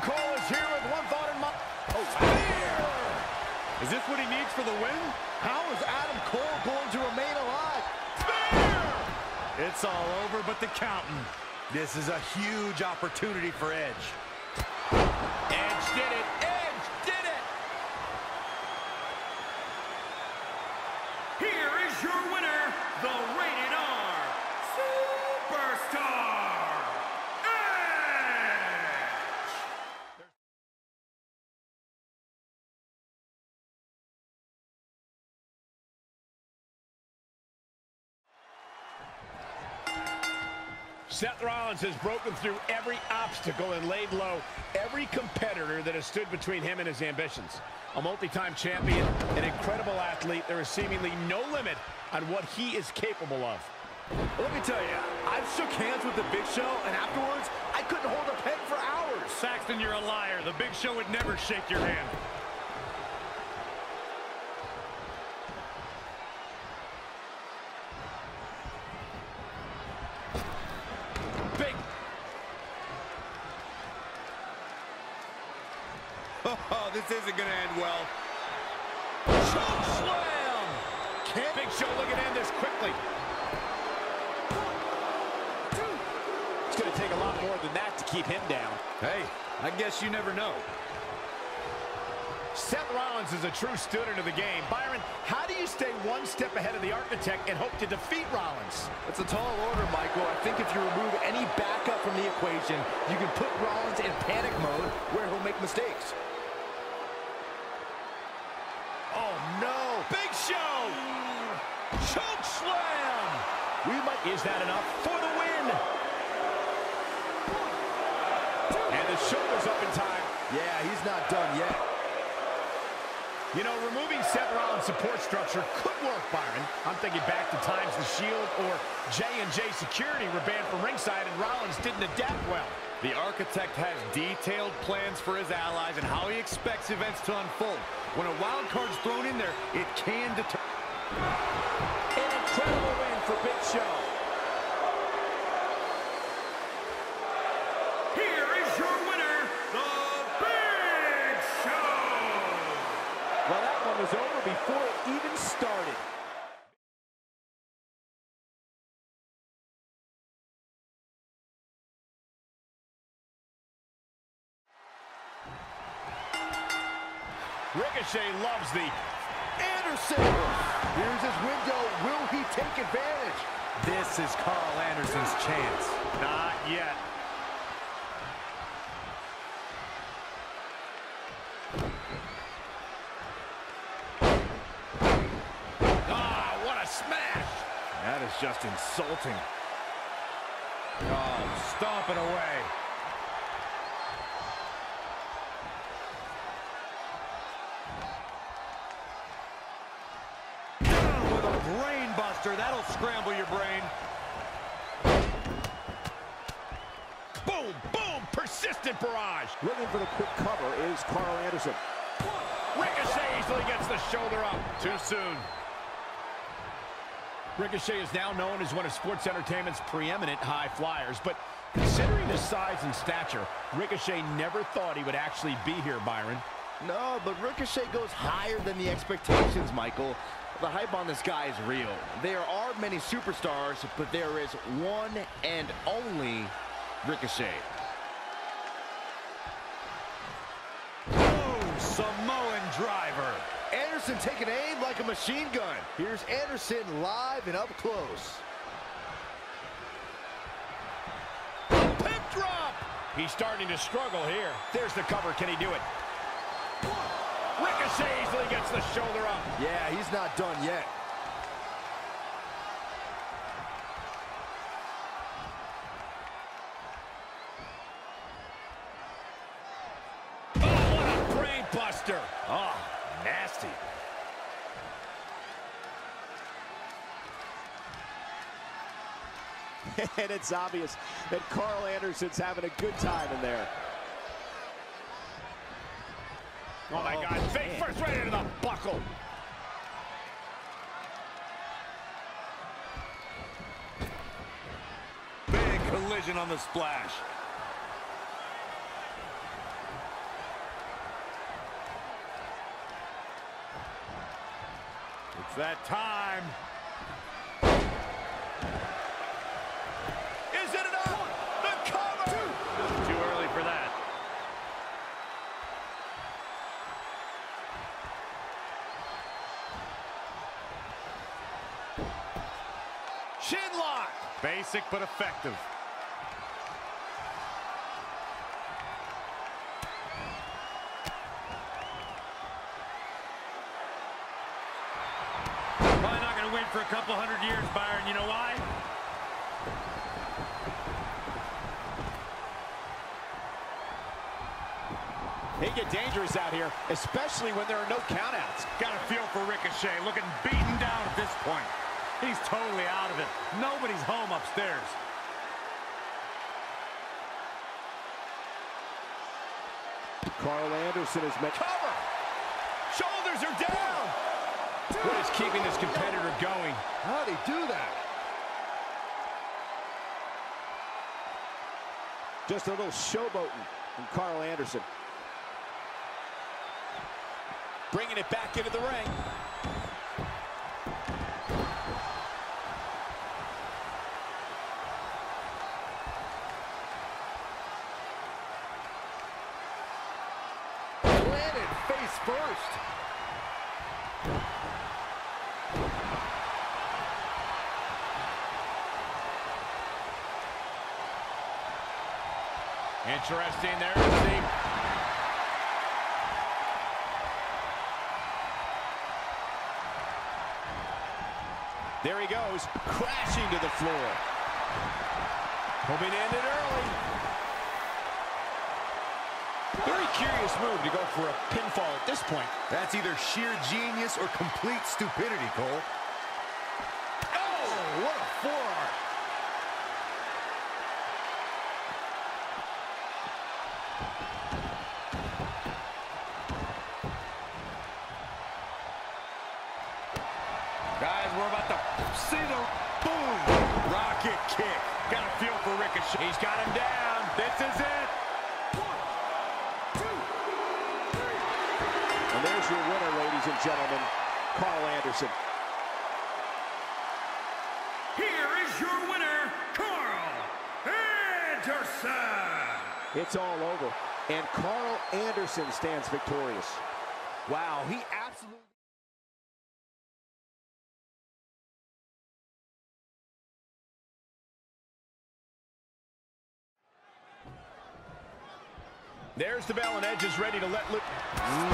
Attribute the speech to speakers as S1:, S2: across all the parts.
S1: Adam Cole is here with one thought in mind. Oh,
S2: Spear! Is this what he needs for the win?
S1: How is Adam Cole going to remain alive?
S2: Spear! It's all over but the counting. This is a huge opportunity for Edge. Edge did it.
S1: Seth Rollins has broken through every obstacle and laid low every competitor that has stood between him and his ambitions. A multi-time champion, an incredible athlete, there is seemingly no limit on what he is capable of.
S3: Let me tell you, I've shook hands with the Big Show, and afterwards, I couldn't hold a pen for hours.
S2: Saxton, you're a liar. The Big Show would never shake your hand.
S1: Big
S2: Oh, this isn't going to end well.
S1: choke slam! Can't Big Show looking to end this quickly. It's going to take a lot more than that to keep him down.
S2: Hey, I guess you never know.
S1: Seth Rollins is a true student of the game. Byron, how do you stay one step ahead of the architect and hope to defeat Rollins?
S3: It's a tall order, Michael. I think if you remove any backup from the equation, you can put Rollins in panic mode where he'll make mistakes.
S1: Is that enough for the win? And the shoulder's up in time.
S3: Yeah, he's not done yet.
S1: You know, removing Seth Rollins' support structure could work, Byron. I'm thinking back to times the Shield or J&J Security were banned from ringside and Rollins didn't adapt well.
S2: The Architect has detailed plans for his allies and how he expects events to unfold. When a wild card's thrown in there, it can deter...
S1: An incredible win for Big Show. Was over before it even started. Ricochet loves the
S3: Anderson! Here's his window. Will he take advantage?
S2: This is Karl Anderson's chance.
S1: Not yet.
S2: Is just insulting. Oh, stomping away. Down with a brain buster. That'll scramble your brain.
S1: Boom, boom, persistent barrage.
S4: Looking for the quick cover is Karl Anderson.
S1: Ricochet easily gets the shoulder up.
S2: Too soon.
S1: Ricochet is now known as one of sports entertainment's preeminent high flyers, but considering his size and stature, Ricochet never thought he would actually be here, Byron.
S3: No, but Ricochet goes higher than the expectations, Michael. The hype on this guy is real. There are many superstars, but there is one and only Ricochet.
S2: Oh, Samoan driver.
S3: Anderson taking aim like a machine gun. Here's Anderson live and up close.
S1: Pip drop! He's starting to struggle here. There's the cover. Can he do it? Ricochet easily gets the shoulder up.
S3: Yeah, he's not done yet.
S4: and it's obvious that Karl Anderson's having a good time in there.
S1: Oh, my God. Fake first right into the buckle.
S2: Big collision on the splash. It's that time.
S1: Is it enough? The cover!
S2: Too early for that.
S1: Shin lock.
S2: Basic but effective. For a couple hundred years, Byron. You know why?
S4: They get dangerous out here, especially when there are no countouts.
S2: Got a feel for Ricochet, looking beaten down at this point. He's totally out of it. Nobody's home upstairs.
S4: Karl Anderson is met.
S1: Cover. Shoulders are down. What is keeping this competitor going?
S3: How'd he do that?
S4: Just a little showboating from Karl Anderson. Bringing it back into the ring.
S3: Landed face first.
S1: Interesting there see.
S4: There he goes, crashing to the floor.
S1: Hoping to end it early.
S4: Very curious move to go for a pinfall at this point.
S2: That's either sheer genius or complete stupidity, Cole.
S3: Oh, what a forearm.
S2: Guys, we're about to see the boom. Rocket kick. Got a feel for Ricochet.
S1: He's got him down.
S2: This is it.
S4: And there's your winner, ladies and gentlemen, Karl Anderson.
S5: Here is your winner, Karl Anderson.
S4: It's all over. And Karl Anderson stands victorious.
S3: Wow, he absolutely...
S1: There's the bell, and Edge is ready to let loose.
S3: A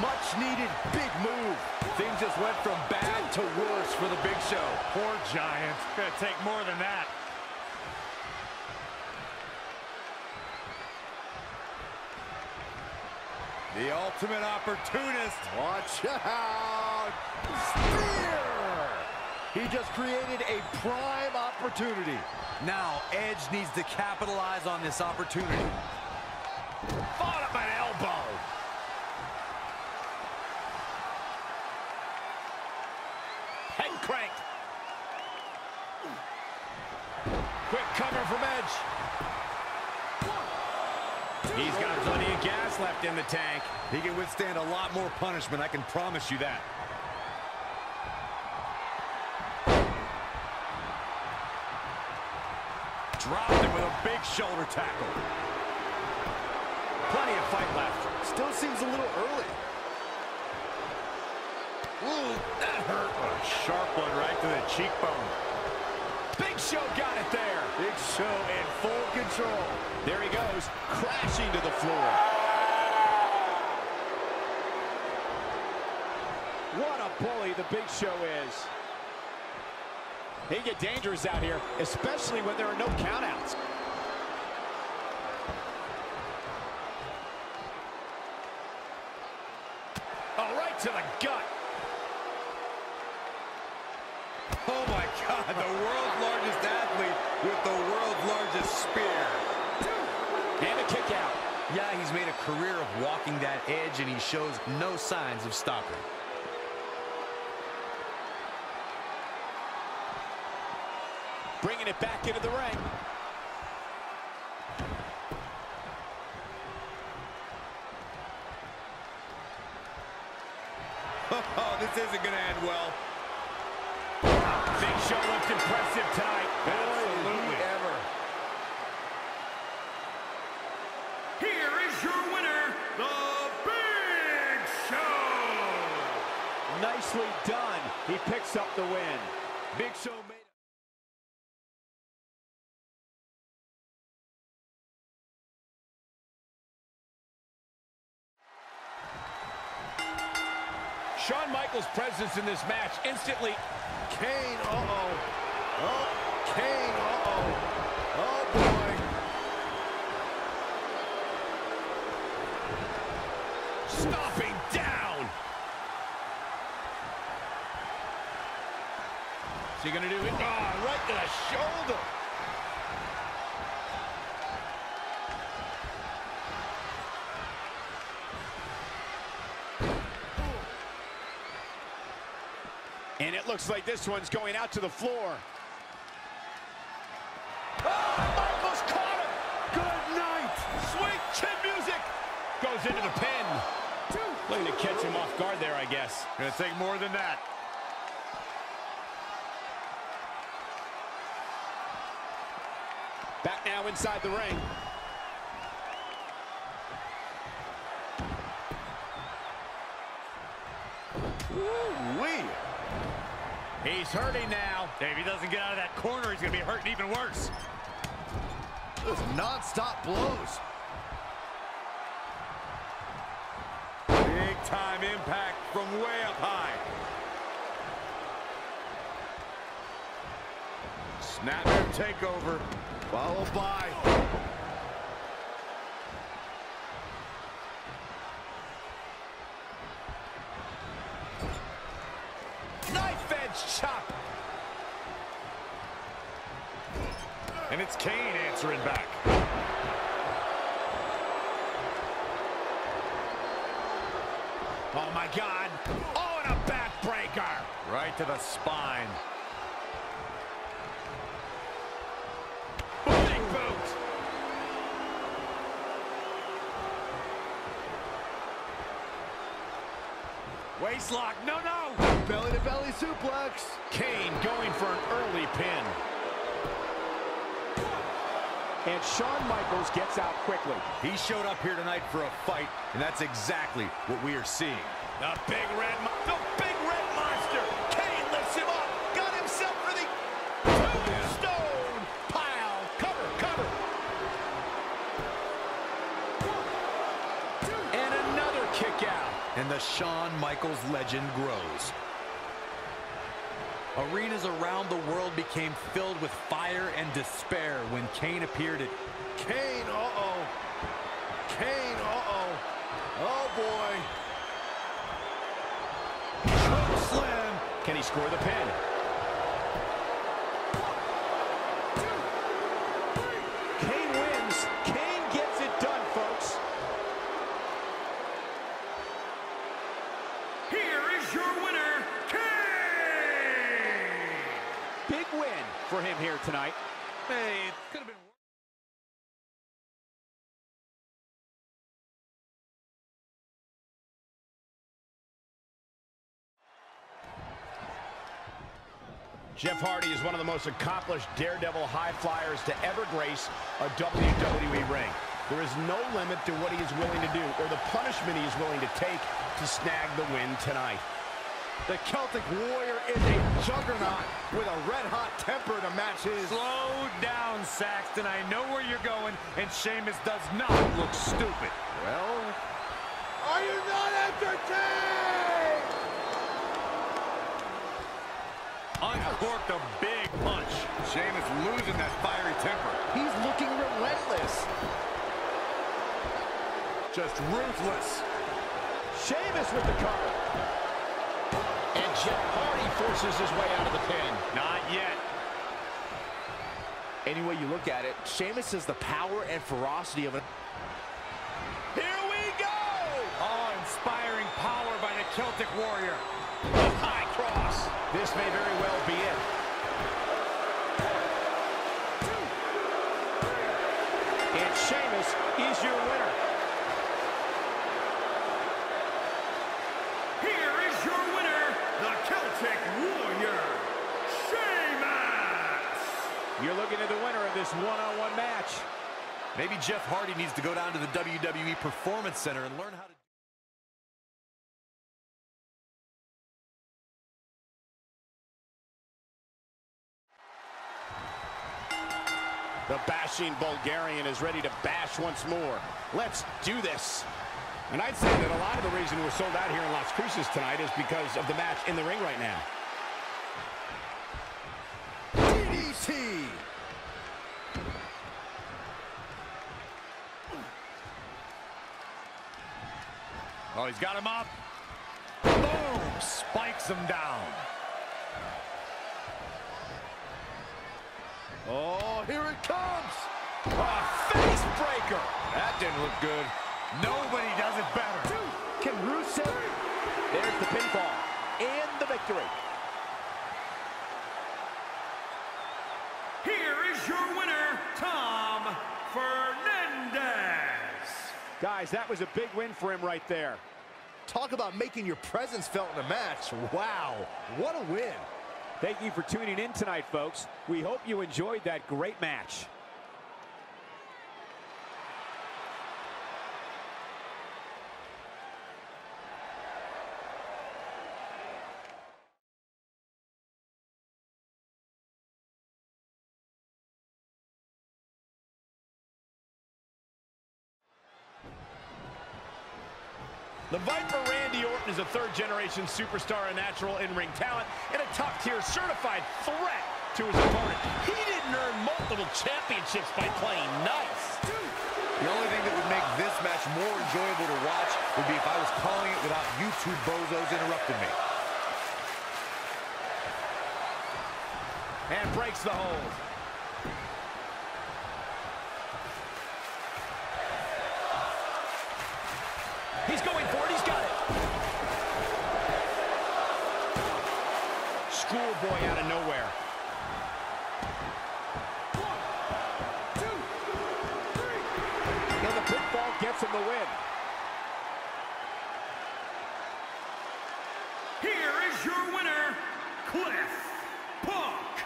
S3: much-needed big move.
S1: Things just went from bad to worse for the Big Show.
S2: Poor Giant. Gonna take more than that. The ultimate opportunist.
S3: Watch out! Spear! He just created a prime opportunity.
S2: Now, Edge needs to capitalize on this opportunity.
S1: Fought up an elbow. Head cranked. Quick cover from Edge. He's got plenty of gas left in the tank.
S2: He can withstand a lot more punishment, I can promise you that. Dropped him with a big shoulder tackle.
S1: Plenty of fight left.
S3: Still seems a little early.
S2: Ooh, that hurt. A sharp one right to the cheekbone.
S1: Big Show got it there.
S3: Big Show in full control.
S4: There he goes, crashing to the floor. What a bully the Big Show is. They get dangerous out here, especially when there are no countouts.
S1: Oh, right to the gut.
S2: Oh my God, the world's largest athlete with the world's largest spear.
S4: And a kick out.
S2: Yeah, he's made a career of walking that edge and he shows no signs of stopping.
S4: Bringing it back into the ring.
S2: Oh, this isn't going to end well.
S1: Big Show looked impressive tonight.
S2: Absolutely.
S3: Ever.
S5: Here is your winner, The Big Show.
S4: Nicely done. He picks up the win.
S2: Big Show
S1: in this match instantly
S2: Kane, uh-oh. Oh, Kane, uh-oh. Oh, boy.
S1: stomping down. Is he going to do it? Oh, right to the shoulder. And it looks like this one's going out to the floor. Oh, Michaels caught him. Good night. Sweet chin music. Goes into the pin. Looking to catch him off guard there, I guess.
S2: Gonna take more than that.
S4: Back now inside the ring.
S2: Wee.
S1: He's hurting now.
S2: If he doesn't get out of that corner, he's gonna be hurting even worse. Those non-stop blows. Big time impact from way up high. Snapmare takeover, followed by
S1: Knife edge chop.
S2: And it's Kane answering back.
S1: Oh, my God. Oh, and a backbreaker.
S2: Right to the spine. Waistlock, no, no!
S3: Belly-to-belly suplex.
S1: Kane going for an early pin.
S4: And Shawn Michaels gets out quickly.
S2: He showed up here tonight for a fight, and that's exactly what we are seeing.
S1: The big red, the big red monster. Kane lifts him up. Got himself for the tombstone pile. Cover, cover. And another kick out.
S2: And the Shawn Michaels legend grows. Arenas around the world became filled with fire and despair when Kane appeared at... Kane, uh-oh. Kane, uh-oh. Oh, boy. Choke slam.
S1: Can he score the pin? Jeff Hardy is one of the most accomplished daredevil high flyers to ever grace a WWE ring. There is no limit to what he is willing to do or the punishment he is willing to take to snag the win tonight.
S3: The Celtic Warrior is a juggernaut with a red-hot temper to match his.
S2: Slow down, Saxton. I know where you're going, and Sheamus does not look stupid.
S3: Well, are you not entertained?
S2: Uncorked a big punch. Sheamus losing that fiery temper.
S3: He's looking relentless.
S2: Just ruthless.
S4: Sheamus with the cover.
S1: And Jeff Hardy forces his way out of the pin.
S2: Not yet.
S3: Any way you look at it, Sheamus has the power and ferocity of a...
S1: may very well be it.
S4: And Sheamus is your winner.
S5: Here is your winner, the Celtic Warrior, Sheamus!
S4: You're looking at the winner of this one-on-one -on -one match.
S2: Maybe Jeff Hardy needs to go down to the WWE Performance Center and learn how to...
S1: The bashing Bulgarian is ready to bash once more. Let's do this. And I'd say that a lot of the reason we're sold out here in Las Cruces tonight is because of the match in the ring right now.
S3: DDT.
S2: Oh, he's got him up. Boom! Spikes him down.
S3: Oh, here it comes.
S2: A face breaker. That didn't look good. Nobody does it better.
S4: Can Rusev... There's the pinfall and the victory.
S5: Here is your winner, Tom Fernandez.
S4: Guys, that was a big win for him right there.
S3: Talk about making your presence felt in a match. Wow, what a win.
S4: Thank you for tuning in tonight, folks. We hope you enjoyed that great match.
S1: Is a third-generation superstar, a natural in-ring talent, and a top-tier certified threat to his opponent. He didn't earn multiple championships by playing nice.
S2: The only thing that would make this match more enjoyable to watch would be if I was calling it without you two bozos interrupting me.
S1: And breaks the hold.
S4: The win.
S5: Here is your winner, Cliff Punk.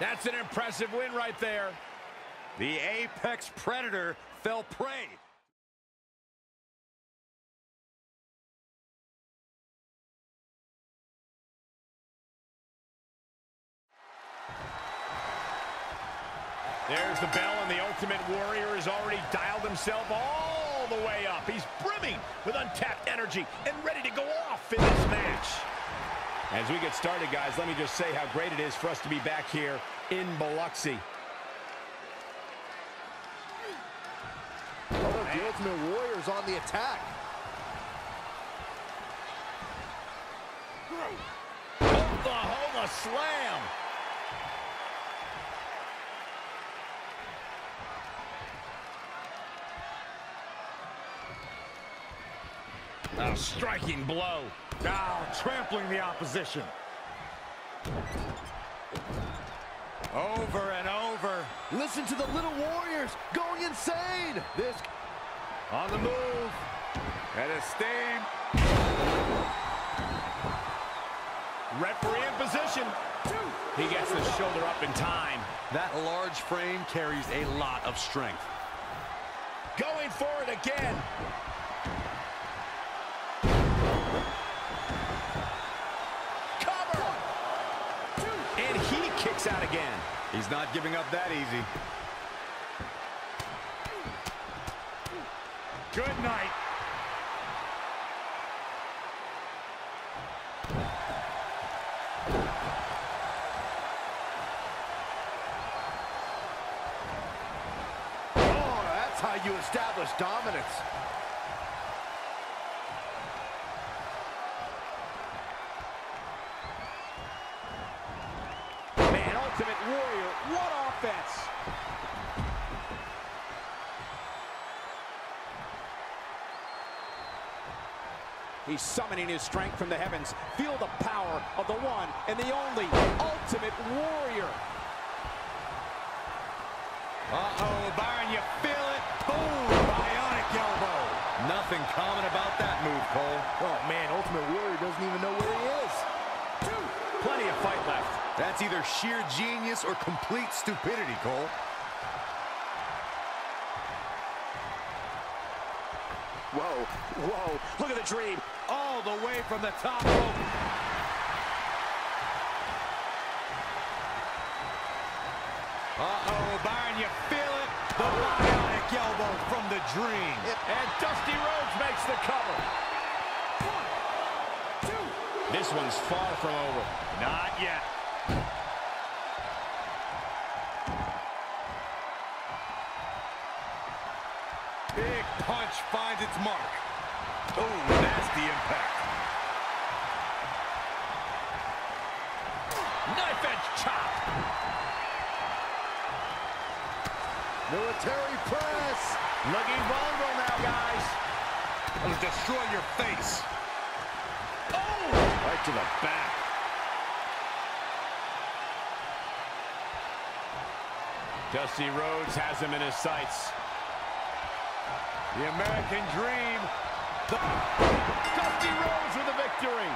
S1: That's an impressive win right there.
S2: The Apex Predator fell prey.
S1: There's the bell, and the Ultimate Warrior has already dialed himself all the way up. He's brimming with untapped energy and ready to go off in this match. As we get started, guys, let me just say how great it is for us to be back here in Biloxi.
S3: Oh, look, the Ultimate Warrior's on the attack.
S1: Oklahoma slam. A striking blow.
S2: Now trampling the opposition. Over and over.
S3: Listen to the Little Warriors going insane. This
S2: On the move. At a steam.
S1: Referee in position. He gets the shoulder up in time.
S2: That large frame carries a lot of strength.
S1: Going for it again. Again.
S2: He's not giving up that easy. Good night.
S3: Oh, that's how you establish dominance.
S4: Warrior, what offense! He's summoning his strength from the heavens. Feel the power of the one and the only Ultimate Warrior.
S2: Uh-oh, Byron, you feel it? Boom! Bionic elbow. Nothing common about that move, Cole.
S3: Oh, man, Ultimate Warrior doesn't even know where he is.
S1: Plenty of fight left.
S2: That's either sheer genius or complete stupidity, Cole.
S4: Whoa, whoa, look at the dream.
S2: All the way from the top rope. Uh-oh, Byron, you feel it? The bionic elbow from the dream.
S1: And Dusty Rhodes makes the cover. One, two. This one's far from over.
S2: Not yet. Big finds its mark. Oh, nasty impact.
S1: Knife edge chop.
S3: Military press. Looking vulnerable now, guys.
S2: It'll destroy your face. Oh!
S1: Right to the back. Dusty Rhodes has him in his sights.
S2: The American Dream. The
S1: Dusty Rhodes with the victory.